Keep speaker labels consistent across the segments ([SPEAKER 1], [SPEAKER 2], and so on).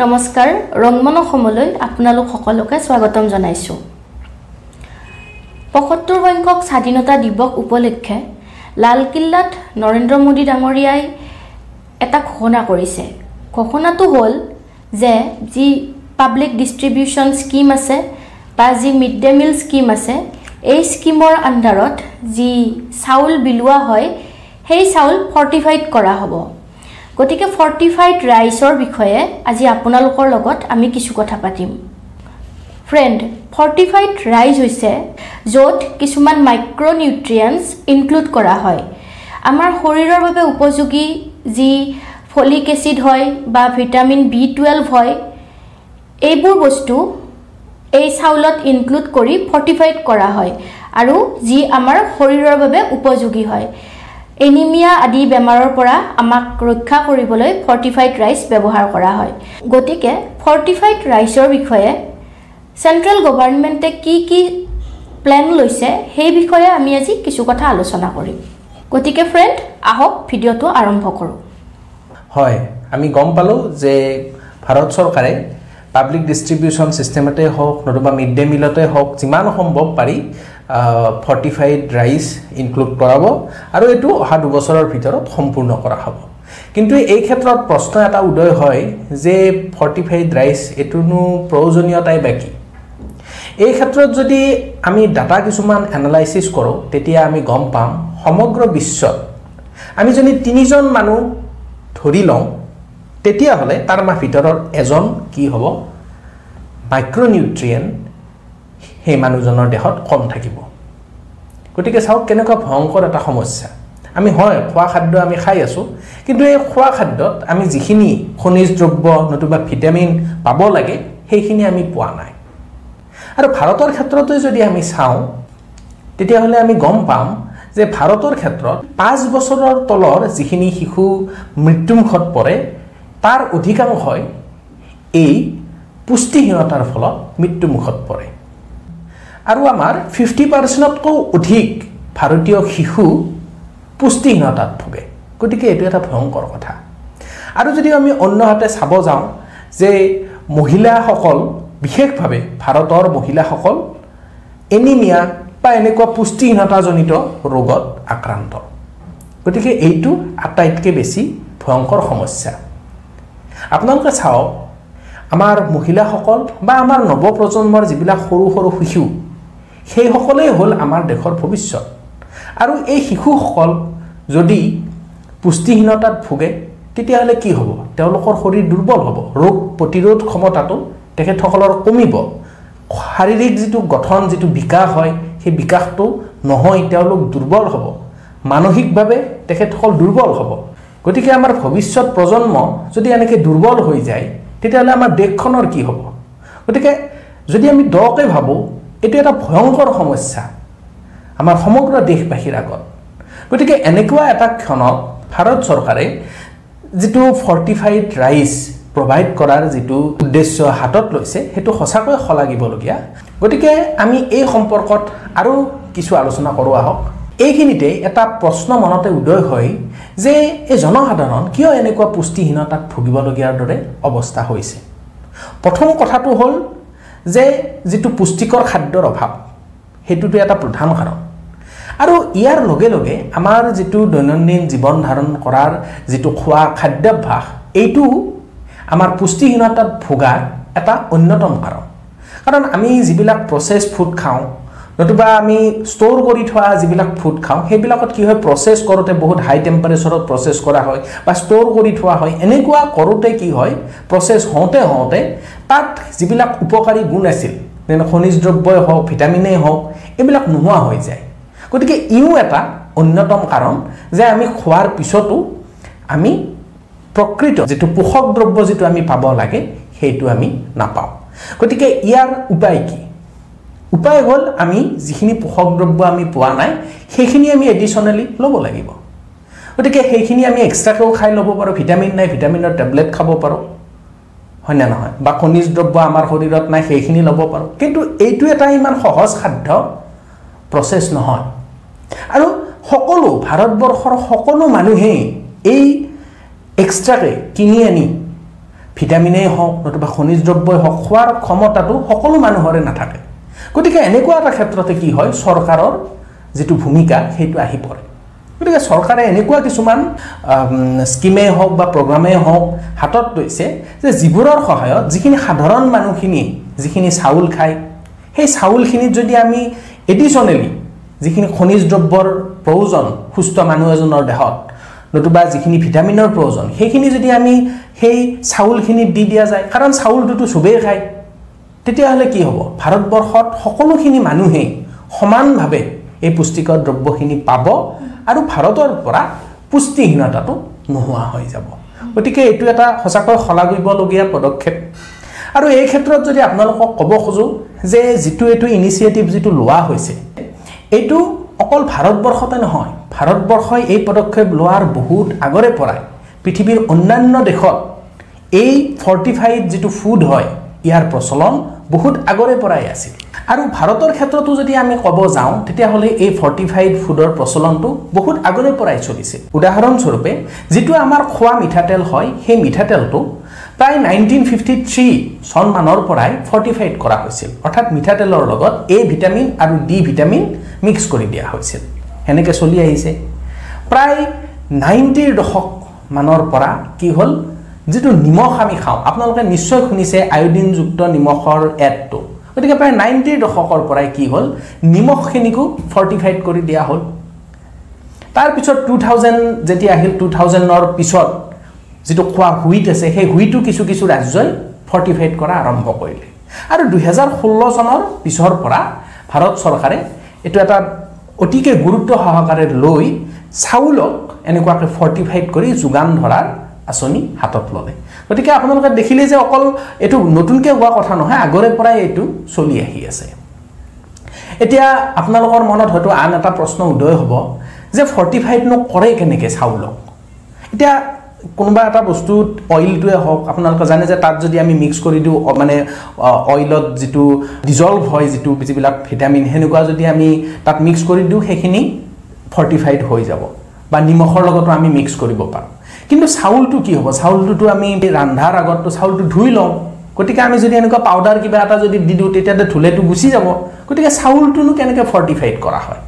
[SPEAKER 1] নমস্কাৰ ৰংমন অসমলৈ আপোনালোক সকলোকে স্বাগতম জনাইছোঁ। পঁসত্তৰ সংখ্যক স্বাধীনতা দিৱস উপলক্ষে লালকিল্লাত নৰেন্দ্ৰ মোদী ডাঙৰীয়াই এটা ঘোষণা কৰিছে। ঘোষণাটো হ'ল যে যি পাব্লিক ডিষ্ট্ৰিবিউশ্যন স্কীম আছে বা যি মিড ডে মিল স্কীম আছে এই স্কীমৰ আণ্ডাৰত যি চাউল বিলোৱা হয় সেই চাউল ফৰ্টিফাইড কৰা হ'ব। গতিকে ফৰ্টিফাইড ৰাইচৰ বিষয়ে আজি আপোনালোকৰ লগত আমি কিছু কথা পাতিম। ফ্ৰেণ্ড ফৰ্টিফাইড ৰাইচ হৈছে য'ত কিছুমান মাইক্ৰ'নিউট্ৰিয়েণ্টছ ইনক্লুড কৰা হয়। আমাৰ শৰীৰৰ বাবে উপযোগী যি ফলিক এচিড হয় বা ভিটামিন বি টুৱেলভ হয় এইবোৰ বস্তু এই চাউলত ইনক্লুড কৰি ফৰ্টিফাইড কৰা হয় আৰু যি আমাৰ শৰীৰৰ বাবে উপযোগী হয়। এনিমিয়া আদি বেমাৰৰ পৰা আমাক ৰক্ষা কৰিবলৈ ফৰ্টিফাইড ৰাইচ ব্যৱহাৰ কৰা হয়। গতিকে ফৰ্টিফাইড ৰাইচৰ বিষয়ে চেণ্ট্ৰেল গভৰ্ণমেণ্টে কি কি প্লেন লৈছে সেই বিষয়ে আমি আজি কিছু কথা আলোচনা কৰিম। গতিকে ফ্ৰেণ্ড আহক ভিডিঅ'টো আৰম্ভ কৰোঁ।
[SPEAKER 2] হয় আমি গম পালোঁ যে ভাৰত চৰকাৰে পাব্লিক ডিষ্ট্ৰিবিউশ্যন ছিষ্টেমতে হওক নতুবা মিড ডে মিলতে হওক যিমান সম্ভৱ পাৰি ফৰ্টিফাইড ৰাইচ ইনক্লুড কৰাব আৰু এইটো অহা দুবছৰৰ ভিতৰত সম্পূৰ্ণ কৰা হ'ব। কিন্তু এই ক্ষেত্ৰত প্ৰশ্ন এটা উদয় হয় যে ফৰ্টিফাইড ৰাইচ এইটোনো প্ৰয়োজনীয়তাই বা কি? এই ক্ষেত্ৰত যদি আমি ডাটা কিছুমান এনালাইচিছ কৰোঁ তেতিয়া আমি গম পাম সমগ্ৰ বিশ্বত আমি যদি তিনিজন মানুহ ধৰি লওঁ তেতিয়াহ'লে তাৰ মা ভিতৰত এজন কি হ'ব? মাইক্ৰ'নিউট্ৰিয়েণ্ট সেই মানুহজনৰ দেহত কম থাকিব। গতিকে চাওক কেনেকুৱা ভয়ংকৰ এটা সমস্যা। আমি হয় খোৱা খাদ্য আমি খাই আছোঁ কিন্তু এই খোৱা খাদ্যত আমি যিখিনি খনিজ দ্ৰব্য নতুবা ভিটামিন পাব লাগে সেইখিনি আমি পোৱা নাই। আৰু ভাৰতৰ ক্ষেত্ৰতে যদি আমি চাওঁ তেতিয়াহ'লে আমি গম পাম যে ভাৰতৰ ক্ষেত্ৰত পাঁচ বছৰৰ তলৰ যিখিনি শিশু মৃত্যুমুখত পৰে তাৰ অধিকাংশই এই পুষ্টিহীনতাৰ ফলত মৃত্যুমুখত পৰে। আৰু আমাৰ ফিফটি পাৰ্চেণ্টতকৈও অধিক ভাৰতীয় শিশু পুষ্টিহীনতাত ভোগে। গতিকে এইটো এটা ভয়ংকৰ কথা। আৰু যদি আমি অন্যহাতে চাব যাওঁ যে মহিলাসকল বিশেষভাৱে ভাৰতৰ মহিলাসকল এনিমিয়া বা এনেকুৱা পুষ্টিহীনতাজনিত ৰোগত আক্ৰান্ত। গতিকে এইটো আটাইতকৈ বেছি ভয়ংকৰ সমস্যা। আপোনালোকে চাওক আমাৰ মহিলাসকল বা আমাৰ নৱপ্ৰজন্মৰ যিবিলাক সৰু সৰু শিশু সেইসকলেই হ'ল আমাৰ দেশৰ ভৱিষ্যত। আৰু এই শিশুসকল যদি পুষ্টিহীনতাত ভোগে তেতিয়াহ'লে কি হ'ব? তেওঁলোকৰ শৰীৰ দুৰ্বল হ'ব। ৰোগ প্ৰতিৰোধ ক্ষমতাটো তেখেতসকলৰ কমিব। শাৰীৰিক যিটো গঠন যিটো বিকাশ হয় সেই বিকাশটো নহয় তেওঁলোক দুৰ্বল হ'ব। মানসিকভাৱে তেখেতসকল দুৰ্বল হ'ব। গতিকে আমাৰ ভৱিষ্যত প্ৰজন্ম যদি এনেকৈ দুৰ্বল হৈ যায় তেতিয়াহ'লে আমাৰ দেশখনৰ কি হ'ব? গতিকে যদি আমি দকৈ ভাবোঁ এইটো এটা ভয়ংকৰ সমস্যা। আমাৰ সমগ্ৰ দেশবাসীৰ আগত। গতিকে এনেকুৱা এটা ক্ষণত ভাৰত চৰকাৰে যিটো ফৰ্টিফাইড ৰাইচ প্ৰভাইড কৰাৰ যিটো উদ্দেশ্য হাতত লৈছে সেইটো সঁচাকৈ শলাগিবলগীয়া। গতিকে আমি এই সম্পৰ্কত আৰু কিছু আলোচনা কৰোঁ আহক। এইখিনিতে এটা প্ৰশ্ন মনতে উদয় হয় যে এই জনসাধাৰণ কিয় এনেকুৱা পুষ্টিহীনতাত ভুগিবলগীয়াৰ দৰে অৱস্থা হৈছে? প্ৰথম কথাটো হ'ল যে যিটো পুষ্টিকৰ খাদ্যৰ অভাৱ সেইটোতো এটা প্ৰধান কাৰণ। আৰু ইয়াৰ লগে লগে আমাৰ যিটো দৈনন্দিন জীৱন ধাৰণ কৰাৰ যিটো খোৱা খাদ্যাভ্যাস এইটো আমাৰ পুষ্টিহীনতাত ভোগাৰ এটা অন্যতম কাৰণ। কাৰণ আমি যিবিলাক প্ৰচেছ ফুড খাওঁ নতুবা আমি ষ্ট'ৰ কৰি থোৱা যিবিলাক ফুড খাওঁ সেইবিলাকত কি হয় প্ৰচেছ কৰোঁতে বহুত হাই টেম্পাৰেচাৰত প্ৰচেছ কৰা হয় বা ষ্ট'ৰ কৰি থোৱা হয়। এনেকুৱা কৰোঁতে কি হয় প্ৰচেছ হওঁতে হওঁতে তাত যিবিলাক উপকাৰী গুণ আছিল যেনে খনিজ দ্ৰব্যই হওক ভিটামিনেই হওক এইবিলাক নোহোৱা হৈ যায়। গতিকে ইও এটা অন্যতম কাৰণ যে আমি খোৱাৰ পিছতো আমি প্ৰকৃত যিটো পোষক দ্ৰব্য যিটো আমি পাব লাগে সেইটো আমি নাপাওঁ। গতিকে ইয়াৰ উপায় কি? উপায় হ'ল আমি যিখিনি পোষক দ্ৰব্য আমি পোৱা নাই সেইখিনি আমি এডিশ্যনেলি ল'ব লাগিব। গতিকে সেইখিনি আমি এক্সট্ৰাকৈও খাই ল'ব পাৰোঁ ভিটামিন নাই ভিটামিনৰ টেবলেট খাব পাৰোঁ। হয়নে নহয়? বা খনিজ দ্ৰব্য আমাৰ শৰীৰত নাই সেইখিনি ল'ব পাৰোঁ। কিন্তু এইটো এটা ইমান সহজ সাধ্য প্ৰচেছ নহয়। আৰু সকলো ভাৰতবৰ্ষৰ সকলো মানুহেই এই এক্সট্ৰাকৈ কিনি আনি ভিটামিনেই হওক নতুবা খনিজ দ্ৰব্যই হওক খোৱাৰ ক্ষমতাটো সকলো মানুহৰে নাথাকে। গতিকে এনেকুৱা এটা ক্ষেত্ৰতে কি হয় চৰকাৰৰ যিটো ভূমিকা সেইটো আহি পৰে। গতিকে চৰকাৰে এনেকুৱা কিছুমান স্কীমেই হওক বা প্ৰগ্ৰামেই হওক হাতত লৈছে যে যিবোৰৰ সহায়ত যিখিনি সাধাৰণ মানুহখিনি যিখিনি চাউল খায় সেই চাউলখিনিত যদি আমি এডিশ্যনেলি যিখিনি খনিজ দ্ৰব্যৰ প্ৰয়োজন সুস্থ মানুহ এজনৰ দেহত নতুবা যিখিনি ভিটামিনৰ প্ৰয়োজন সেইখিনি যদি আমি সেই চাউলখিনিত দি দিয়া যায় কাৰণ চাউলটোতো চবেই খায়। তেতিয়াহ'লে কি হ'ব? ভাৰতবৰ্ষত সকলোখিনি মানুহেই সমানভাৱে এই পুষ্টিকৰ দ্ৰব্যখিনি পাব আৰু ভাৰতৰ পৰা পুষ্টিহীনতাটো নোহোৱা হৈ যাব। গতিকে এইটো এটা সঁচাকৈ শলাগিবলগীয়া পদক্ষেপ। আৰু এই ক্ষেত্ৰত যদি আপোনালোকক ক'ব খোজোঁ যে যিটো এইটো ইনিচিয়েটিভ যিটো লোৱা হৈছে এইটো অকল ভাৰতবৰ্ষতে নহয় ভাৰতবৰ্ষই এই পদক্ষেপ লোৱাৰ বহুত আগৰে পৰাই পৃথিৱীৰ অন্যান্য দেশত এই ফৰ্টিফাইড যিটো ফুড হয় ইয়াৰ প্ৰচলন বহুত আগৰে পৰাই আছিল। আৰু ভাৰতৰ ক্ষেত্ৰতো যদি আমি ক'ব যাওঁ তেতিয়াহ'লে এই ফৰ্টিফাইড ফুডৰ প্ৰচলনটো বহুত আগৰে পৰাই চলিছে উদাহৰণস্বৰূপে যিটো আমাৰ খোৱা মিঠাতেল হয় সেই মিঠাতেলটো প্ৰায় নাইনটিন ফিফটি থ্ৰী চনমানৰ পৰাই ফৰ্টিফাইড কৰা হৈছিল। অৰ্থাৎ মিঠাতেলৰ লগত এ ভিটামিন আৰু ডি ভিটামিন মিক্স কৰি দিয়া হৈছিল। সেনেকৈ চলি আহিছে। প্ৰায় নাইণ্টিৰ দশক মানৰ পৰা কি হ'ল? যিটো নিমখ আমি খাওঁ আপোনালোকে নিশ্চয় শুনিছে আয়ডিনযুক্ত নিমখৰ এডটো গতিকে প্ৰায় নাইণ্টিৰ দশকৰ পৰাই কি হ'ল নিমখখিনিকো ফৰ্টিফাইড কৰি দিয়া হ'ল। তাৰপিছত টু থাউজেণ্ড যেতিয়া আহিল টু থাউজেণ্ডৰ পিছত যিটো খোৱা হুইট আছে সেই হুইটো কিছু কিছু ৰাজ্যই ফৰ্টিফাইড কৰা আৰম্ভ কৰিলে। আৰু দুহেজাৰ ষোল্ল চনৰ পিছৰ পৰা ভাৰত চৰকাৰে এইটো এটা অতিকে গুৰুত্ব সহকাৰে লৈ চাউলক এনেকুৱাকৈ ফৰ্টিফাইড কৰি যোগান ধৰাৰ আঁচনি হাতত ল'লে। গতিকে আপোনালোকে দেখিলে যে অকল এইটো নতুনকৈ হোৱা কথা নহয় আগৰে পৰাই এইটো চলি আহি আছে। এতিয়া আপোনালোকৰ মনত হয়তো আন এটা প্ৰশ্ন উদয় হ'ব যে ফৰ্টিফাইডনো কৰে কেনেকৈ চাউলক? এতিয়া কোনোবা এটা বস্তুত অইলটোৱে হওক আপোনালোকে জানে যে তাত যদি আমি মিক্স কৰি দিওঁ মানে অইলত যিটো ডিজল্ভ হয় যিটো যিবিলাক ভিটামিন সেনেকুৱা যদি আমি তাত মিক্স কৰি দিওঁ সেইখিনি ফৰ্টিফাইড হৈ যাব। বা নিমখৰ লগতো আমি মিক্স কৰিব পাৰোঁ। কিন্তু চাউলটো কি হ'ব? চাউলটোতো আমি ৰন্ধাৰ আগততো চাউলটো ধুই লওঁ। গতিকে আমি যদি এনেকুৱা পাউডাৰ কিবা এটা যদি দি দিওঁ তেতিয়াতো ধুলেতো গুচি যাব। গতিকে চাউলটোনো কেনেকৈ ফৰ্টিফাইড কৰা হয়?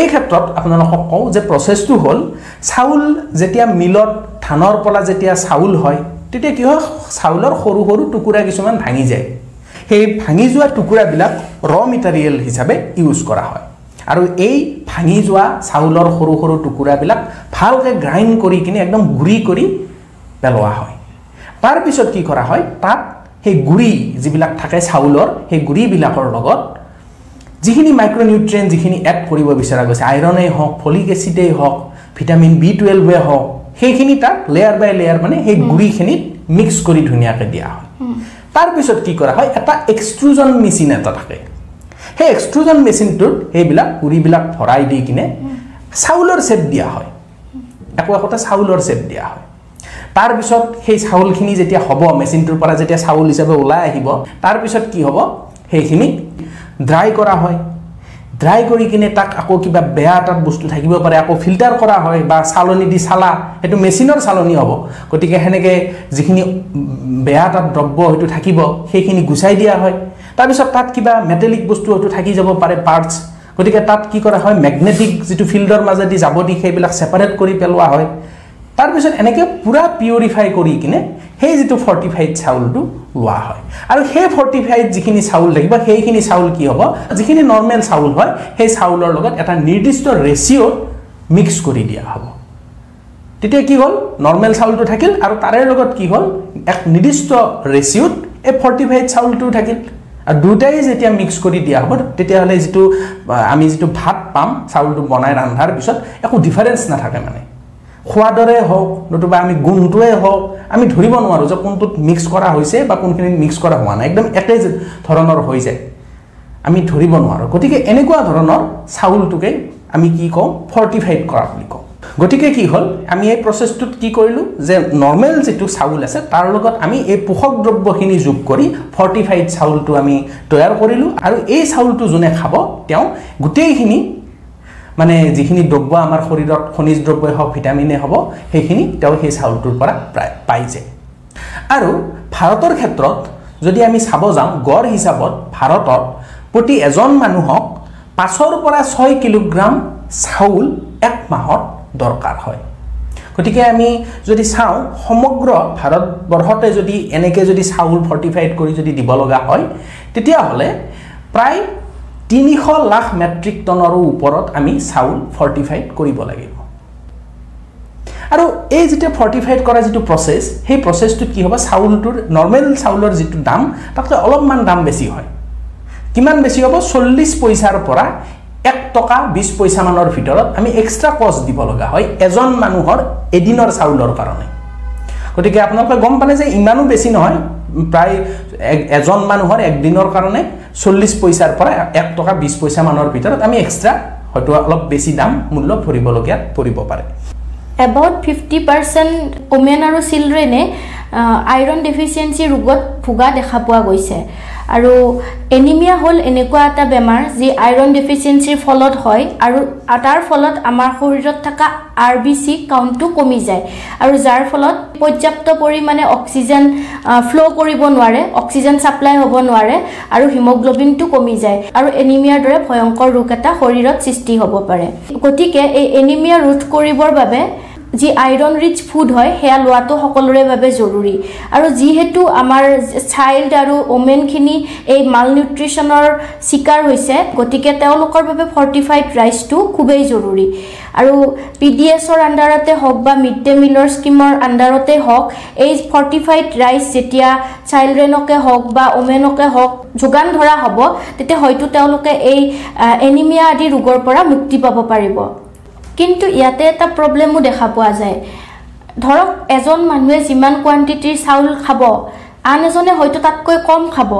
[SPEAKER 2] এই ক্ষেত্ৰত আপোনালোকক কওঁ যে প্ৰচেছটো হ'ল চাউল যেতিয়া মিলত ধানৰ পৰা যেতিয়া চাউল হয় তেতিয়া কি হয়? চাউলৰ সৰু সৰু টুকুৰা কিছুমান ভাঙি যায়। সেই ভাঙি যোৱা টুকুৰাবিলাক ৰ মেটেৰিয়েল হিচাপে ইউজ কৰা হয়। আৰু এই ভাঙি যোৱা চাউলৰ সৰু সৰু টুকুৰাবিলাক ভালকৈ গ্ৰাইণ্ড কৰি কিনে একদম গুড়ি কৰি পেলোৱা হয়। তাৰপিছত কি কৰা হয় তাত সেই গুড়ি যিবিলাক থাকে চাউলৰ সেই গুড়িবিলাকৰ লগত যিখিনি মাইক্ৰনিউট্ৰিয়েণ্ট যিখিনি এড কৰিব বিচৰা গৈছে আইৰণেই হওক ফলিক এচিডেই হওক ভিটামিন বি টুৱেলভে হওক সেইখিনি তাত লেয়াৰ বাই লেয়াৰ মানে সেই গুড়িখিনিত মিক্স কৰি ধুনীয়াকৈ দিয়া হয়। তাৰপিছত কি কৰা হয় এটা এক্সট্ৰুজন মেচিন এটা থাকে। সেই এক্সট্ৰুজন মেচিনটোত সেইবিলাক গুড়িবিলাক ভৰাই দি কিনে চাউলৰ চেপ দিয়া হয়। একো একোটা চাউলৰ চেপ দিয়া হয়। তাৰপিছত সেই চাউলখিনি যেতিয়া হ'ব মেচিনটোৰ পৰা যেতিয়া চাউল হিচাপে ওলাই আহিব তাৰপিছত কি হ'ব? সেইখিনি ড্ৰাই কৰা হয়। ড্ৰাই কৰি কিনে তাক আকৌ কিবা বেয়া তাত বস্তু থাকিব পাৰে আকৌ ফিল্টাৰ কৰা হয় বা চালনি দি চালা সেইটো মেচিনৰ চালনি হ'ব। গতিকে সেনেকৈ যিখিনি বেয়া তাত দ্ৰব্য হয়তো থাকিব সেইখিনি গুচাই দিয়া হয়। তাৰপিছত তাত কিবা মেটেলিক বস্তু হয়তো থাকি যাব পাৰে পাৰ্টছ গতিকে তাত কি কৰা হয় মেগনেটিক যিটো ফিল্ডৰ মাজেদি যাব দি সেইবিলাক ছেপাৰেট কৰি পেলোৱা হয়। তাৰপিছত এনেকৈ পূৰা পিউৰিফাই কৰি কিনে সেই যিটো ফৰ্টিফাইড চাউলটো লোৱা হয়। আৰু সেই ফৰ্টিফাইড যিখিনি চাউল থাকিব সেইখিনি চাউল কি হ'ব? যিখিনি নৰ্মেল চাউল হয় সেই চাউলৰ লগত এটা নিৰ্দিষ্ট ৰেচিঅ'ত মিক্স কৰি দিয়া হ'ব। তেতিয়া কি হ'ল? নৰ্মেল চাউলটো থাকিল আৰু তাৰে লগত কি হ'ল? এক নিৰ্দিষ্ট ৰেচিঅ'ত এই ফৰ্টিফাইড চাউলটোও থাকিল। আৰু দুটাই যেতিয়া মিক্স কৰি দিয়া হ'ব তেতিয়াহ'লে যিটো আমি যিটো ভাত পাম চাউলটো বনাই ৰন্ধাৰ পিছত একো ডিফাৰেঞ্চ নাথাকে মানে। সোৱাদৰে হওক নতুবা আমি গোন্ধটোৱে হওক আমি ধৰিব নোৱাৰোঁ যে কোনটোত মিক্স কৰা হৈছে বা কোনখিনিত মিক্স কৰা হোৱা নাই। একদম একে ধৰণৰ হৈ যায়। আমি ধৰিব নোৱাৰোঁ। গতিকে এনেকুৱা ধৰণৰ চাউলটোকে আমি কি কওঁ? ফৰ্টিফাইড কৰা বুলি কওঁ। গতিকে কি হ'ল? আমি এই প্ৰচেছটোত কি কৰিলোঁ? যে নৰ্মেল যিটো চাউল আছে তাৰ লগত আমি এই পোষক দ্ৰব্যখিনি যোগ কৰি ফৰ্টিফাইড চাউলটো আমি তৈয়াৰ কৰিলোঁ। আৰু এই চাউলটো যোনে খাব তেওঁ গোটেইখিনি মানে যিখিনি দ্ৰব্য আমাৰ শৰীৰত খনিজ দ্ৰব্যই হওক ভিটামিনে হ'ব সেইখিনি তেওঁ সেই চাউলটোৰ পৰা প্ৰায় পাই যায় আৰু ভাৰতৰ ক্ষেত্ৰত যদি আমি চাব যাওঁ গড় হিচাপত ভাৰতত প্ৰতি এজন মানুহক পাঁচৰ পৰা ছয় কিলোগ্ৰাম চাউল এক মাহত দৰকাৰ হয়। গতিকে আমি যদি চাওঁ সমগ্ৰ ভাৰতবৰ্ষতে যদি এনেকৈ যদি চাউল ফৰ্টিফাইড কৰি যদি দিব লগা হয় তেতিয়াহ'লে প্ৰায় তিনিশ লাখ মেট্ৰিক টনৰো ওপৰত আমি চাউল ফৰ্টিফাইড কৰিব লাগিব। আৰু এই যেতিয়া ফৰ্টিফাইড কৰা যিটো প্ৰচেছ সেই প্ৰচেছটোত কি হ'ব? চাউলটোৰ নৰ্মেল চাউলৰ যিটো দাম তাতকৈ অলপমান দাম বেছি হয়। কিমান বেছি হ'ব? চল্লিছ পইচাৰ পৰা এক টকা বিছ পইচামানৰ ভিতৰত আমি এক্সট্ৰা কষ্ট দিব লগা হয় এজন মানুহৰ এদিনৰ চাউলৰ কাৰণে। গতিকে আপোনালোকে গম পালে যে ইমানো বেছি নহয় প্ৰায় এজন মানুহৰ একদিনৰ কাৰণে চল্লিছ পইচাৰ পৰা এক টকা বিছ পইচামানৰ ভিতৰত আমি এক্সট্ৰা হয়তো অলপ বেছি দাম মূল্য ভৰিবলগীয়া পৰিব পাৰে।
[SPEAKER 1] এবাউট ফিফটি পাৰ্চেণ্ট ওমেন আৰু চিলড্ৰেনে আইৰণ ডেফিচিয়েঞ্চি ৰোগত ভোগা দেখা পোৱা গৈছে। আৰু এনিমিয়া হ'ল এনেকুৱা এটা বেমাৰ যি আইৰণ ডেফিচিয়েঞ্চিৰ ফলত হয় আৰু তাৰ ফলত আমাৰ শৰীৰত থকা আৰ বি চি কাউণ্টটো কমি যায়। আৰু যাৰ ফলত পৰ্যাপ্ত পৰিমাণে অক্সিজেন ফ্ল' কৰিব নোৱাৰে অক্সিজেন ছাপ্লাই হ'ব নোৱাৰে আৰু হিমগ্ল'বিনটো কমি যায় আৰু এনিমিয়াৰ দৰে ভয়ংকৰ ৰোগ এটা শৰীৰত সৃষ্টি হ'ব পাৰে। গতিকে এই এনিমিয়া ৰোধ কৰিবৰ বাবে যি আইৰণ ৰিচ ফুড হয় সেয়া লোৱাটো সকলোৰে বাবে জৰুৰী। আৰু যিহেতু আমাৰ চাইল্ড আৰু ওমেনখিনি এই মাল নিউট্ৰিশ্যনৰ চিকাৰ হৈছে গতিকে তেওঁলোকৰ বাবে ফৰ্টিফাইড ৰাইচটো খুবেই জৰুৰী। আৰু পি ডি এছৰ আণ্ডাৰতে হওক বা মিড ডে মিলৰ স্কীমৰ আণ্ডাৰতে হওক এই ফৰ্টিফাইড ৰাইচ যেতিয়া চাইল্ড্ৰেনকে হওক বা ওমেনকে হওক যোগান ধৰা হ'ব তেতিয়া হয়তো তেওঁলোকে এই এনিমিয়া আদি ৰোগৰ পৰা মুক্তি পাব পাৰিব। কিন্তু ইয়াতে এটা প্ৰব্লেমো দেখা পোৱা যায়। ধৰক এজন মানুহে যিমান কোৱাণ্টিটিৰ চাউল খাব আন এজনে হয়তো তাতকৈ কম খাব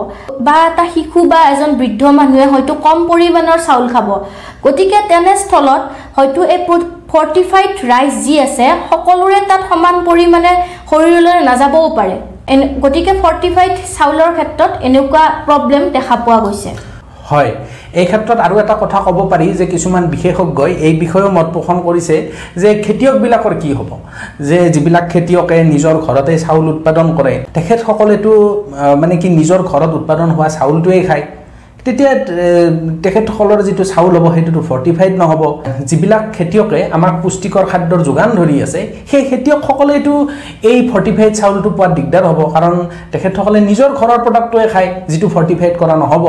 [SPEAKER 1] বা এটা শিশু বা এজন বৃদ্ধ মানুহে হয়তো কম পৰিমাণৰ চাউল খাব। গতিকে তেনেস্থলত হয়তো এই ফৰ্টিফাইড ৰাইচ যি আছে সকলোৰে তাত সমান পৰিমাণে শৰীৰলৈ নাযাবও পাৰে। গতিকে ফৰ্টিফাইড চাউলৰ ক্ষেত্ৰত এনেকুৱা প্ৰব্লেম দেখা পোৱা গৈছে।
[SPEAKER 2] হয়। এই ক্ষেত্ৰত আৰু এটা কথা ক'ব পাৰি যে কিছুমান বিশেষজ্ঞই এই বিষয়েও মত পোষণ কৰিছে যে খেতিয়কবিলাকৰ কি হ'ব? যে যিবিলাক খেতিয়কে নিজৰ ঘৰতে চাউল উৎপাদন কৰে তেখেতসকলেতো মানে কি নিজৰ ঘৰত উৎপাদন হোৱা চাউলটোৱেই খায়। তেতিয়া তেখেতসকলৰ যিটো চাউল হ'ব সেইটোতো ফৰ্টিফাইড নহ'ব। যিবিলাক খেতিয়কে আমাক পুষ্টিকৰ খাদ্যৰ যোগান ধৰি আছে সেই খেতিয়কসকলেতো এই ফৰ্টিফাইড চাউলটো পোৱাত দিগদাৰ হ'ব। কাৰণ তেখেতসকলে নিজৰ ঘৰৰ প্ৰডাক্টটোৱে খায় যিটো ফৰ্টিফাইড কৰা নহ'ব।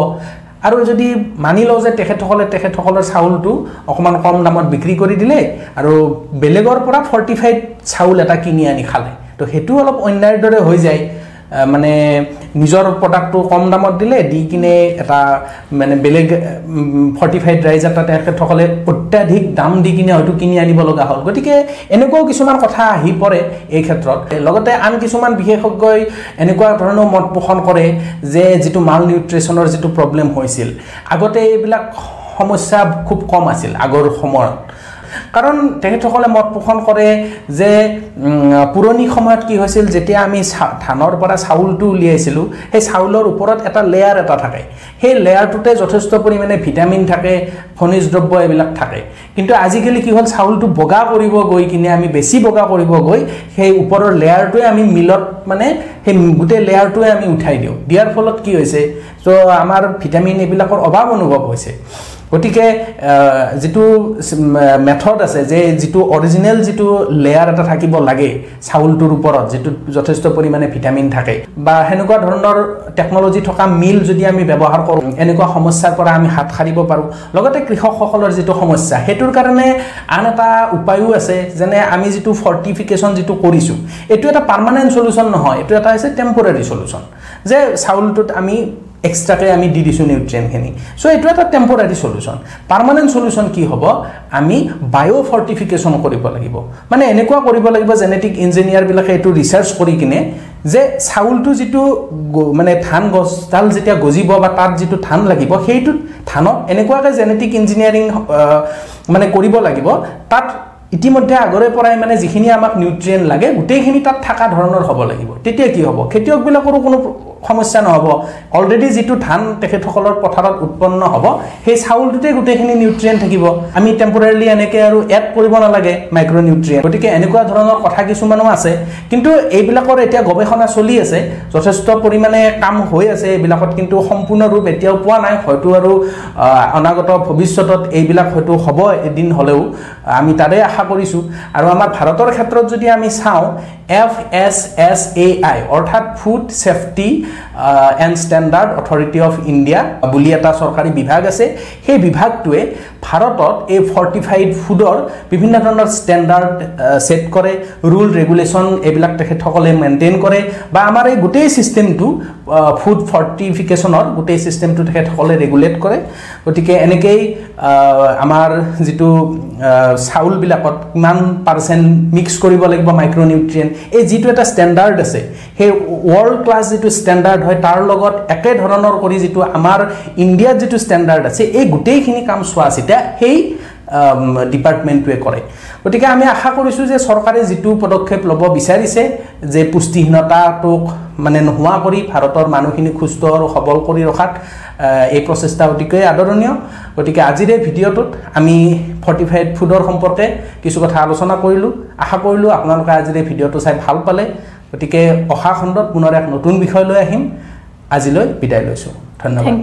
[SPEAKER 2] আৰু যদি মানি লওঁ যে তেখেতসকলে তেখেতসকলৰ চাউলটো অকণমান কম দামত বিক্ৰী কৰি দিলে আৰু বেলেগৰ পৰা ফৰ্টিফাইড চাউল এটা কিনি আনি খালে। তো সেইটো অলপ অন্যায়ৰ দৰে হৈ যায়। মানে নিজৰ প্ৰডাক্টটো কম দামত দিলে দি কিনে এটা মানে বেলেগ ফৰ্টিফাইড ৰাইজ এটা তেখেতসকলে অত্যাধিক দাম দি কিনে হয়তো কিনি আনিব লগা হ'ল। গতিকে এনেকুৱাও কিছুমান কথা আহি পৰে এই ক্ষেত্ৰত। লগতে আন কিছুমান বিশেষজ্ঞই এনেকুৱা ধৰণৰ মত পোষণ কৰে যে যিটো মাল নিউট্ৰিশ্যনৰ যিটো প্ৰব্লেম হৈছিল আগতে এইবিলাক সমস্যা খুব কম আছিল আগৰ সময়ত। কাৰণ তেখেতসকলে মত পোষণ কৰে যে পুৰণি সময়ত কি হৈছিল যেতিয়া আমি ধানৰ পৰা চাউলটো উলিয়াইছিলোঁ সেই চাউলৰ ওপৰত এটা লেয়াৰ এটা থাকে। সেই লেয়াৰটোতে যথেষ্ট পৰিমাণে ভিটামিন থাকে খনিজ দ্ৰব্য এইবিলাক থাকে। কিন্তু আজিকালি কি হ'ল চাউলটো বগা কৰিব গৈ কিনে আমি বেছি বগা কৰিব গৈ সেই ওপৰৰ লেয়াৰটোৱে আমি মিলত মানে সেই গোটেই লেয়াৰটোৱে আমি উঠাই দিওঁ। দিয়াৰ ফলত কি হৈছে ত' আমাৰ ভিটামিন এইবিলাকৰ অভাৱ অনুভৱ হৈছে। গতিকে যিটো মেথড আছে যে যিটো অৰিজিনেল যিটো লেয়াৰ এটা থাকিব লাগে চাউলটোৰ ওপৰত যিটো যথেষ্ট পৰিমাণে ভিটামিন থাকে বা সেনেকুৱা ধৰণৰ টেকন'লজি থকা মিল যদি আমি ব্যৱহাৰ কৰোঁ এনেকুৱা সমস্যাৰ পৰা আমি হাত সাৰিব পাৰোঁ। লগতে কৃষকসকলৰ যিটো সমস্যা সেইটোৰ কাৰণে আন এটা উপায়ো আছে যেনে আমি যিটো ফৰ্টিফিকেশ্যন যিটো কৰিছোঁ এইটো এটা পাৰ্মানেণ্ট চলিউশ্যন নহয় এইটো এটা হৈছে টেম্পৰাৰী চলিউশ্যন যে চাউলটোত আমি এক্সট্ৰাকৈ আমি দি দিছোঁ নিউট্ৰিয়েণ্টখিনি চ' এইটো এটা টেম্পৰাৰী চলিউশ্যন পাৰ্মানেণ্ট চলিউশ্যন কি হ'ব? আমি বায়' ফৰ্টিফিকেশ্যন কৰিব লাগিব। মানে এনেকুৱা কৰিব লাগিব জেনেটিক ইঞ্জিনিয়াৰবিলাকে এইটো ৰিচাৰ্চ কৰি কিনে যে চাউলটো যিটো মানে ধান গছডাল যেতিয়া গজিব বা তাত যিটো ধান লাগিব সেইটো ধানত এনেকুৱাকৈ জেনেটিক ইঞ্জিনিয়াৰিং মানে কৰিব লাগিব। তাত ইতিমধ্যে আগৰে পৰাই মানে যিখিনি আমাক নিউট্ৰিয়েণ্ট লাগে গোটেইখিনি তাত থকা ধৰণৰ হ'ব লাগিব। তেতিয়া কি হ'ব? খেতিয়কবিলাকৰো কোনো সমস্যা নহ'ব। অলৰেডি যিটো ধান তেখেতসকলৰ পথাৰত উৎপন্ন হ'ব সেই চাউলটোতে গোটেইখিনি নিউট্ৰিয়েণ্ট থাকিব। আমি টেম্পৰেলি এনেকৈ আৰু এড কৰিব নালাগে মাইক্ৰ' নিউট্ৰিয়েণ্ট গতিকে এনেকুৱা ধৰণৰ কথা কিছুমানো আছে। কিন্তু এইবিলাকৰ এতিয়া গৱেষণা চলি আছে। যথেষ্ট পৰিমাণে কাম হৈ আছে। এইবিলাকত কিন্তু সম্পূৰ্ণ ৰূপ এতিয়াও পোৱা নাই। হয়তো আৰু অনাগত ভৱিষ্যতত এইবিলাক হয়তো হ'ব এদিন হ'লেও। আমি তাৰে আশা কৰিছোঁ। আৰু আমাৰ ভাৰতৰ ক্ষেত্ৰত যদি আমি চাওঁ F S S A I অৰ্থাৎ food safety and standard authority of India বুলি এটা চৰকাৰী বিভাগ আছে। সেই বিভাগটোৱে ভাৰতত এই ফৰ্টিফাইড ফুডৰ বিভিন্ন ধৰণৰ ষ্টেণ্ডাৰ্ড ছেট কৰে ৰুল ৰেগুলেশ্যন এইবিলাক তেখেতসকলে মেইনটেইন কৰে বা আমাৰ এই গোটেই ছিষ্টেমটো ফুড ফৰ্টিফিকেশ্যনৰ গোটেই ছিষ্টেমটো তেখেতসকলে ৰেগুলেট কৰে। গতিকে এনেকেই আমাৰ যিটো চাউলবিলাকত কিমান পাৰ্চেণ্ট মিক্স কৰিব লাগিব মাইক্ৰ' নিউট্ৰিয়েণ্ট এই যিটো এটা ষ্টেণ্ডাৰ্ড আছে সেই ৱৰ্ল্ড ক্লাছ যিটো ষ্টেণ্ডাৰ্ড হয় তাৰ লগত একেধৰণৰ কৰি যিটো আমাৰ ইণ্ডিয়াত যিটো ষ্টেণ্ডাৰ্ড আছে এই গোটেইখিনি কাম চোৱা চিতা সেই ডিপাৰ্টমেণ্টটোৱে কৰে। গতিকে আমি আশা কৰিছোঁ যে চৰকাৰে যিটো পদক্ষেপ ল'ব বিচাৰিছে যে পুষ্টিহীনতাটোক মানে নোহোৱা কৰি ভাৰতৰ মানুহখিনি সুস্থ আৰু সবল কৰি ৰখাত এই প্ৰচেষ্টা অতিকৈ আদৰণীয়। গতিকে আজিৰ এই ভিডিঅ'টোত আমি ফৰ্টিফাইড ফুডৰ সম্পৰ্কে কিছু কথা আলোচনা কৰিলোঁ। আশা কৰিলোঁ আপোনালোকে আজিৰ এই ভিডিঅ'টো চাই ভাল পালে। গতিকে অহা খণ্ডত পুনৰ এক নতুন বিষয় লৈ আহিম। আজিলৈ বিদায় লৈছোঁ। ধন্যবাদ।